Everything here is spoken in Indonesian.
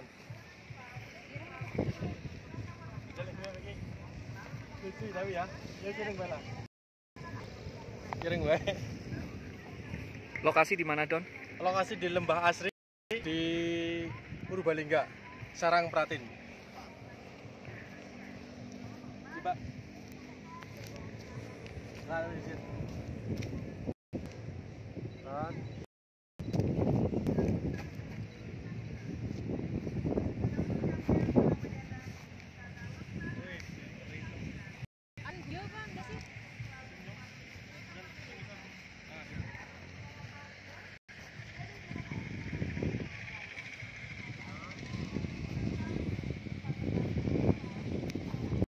aan. Lucu tapi ya, ya kiring bela. Kiring bae. Lokasi di mana Don? Lokasi di Lembah Asri di Purbalingga, Sarang Pratin. Coba. Lalu di Nah,